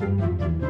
Música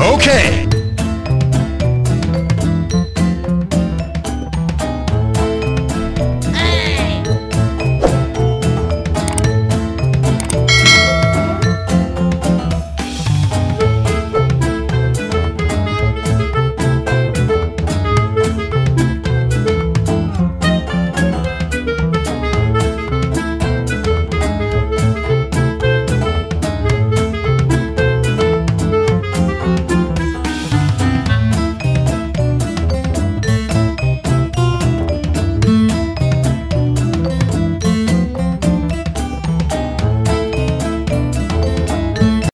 Okay.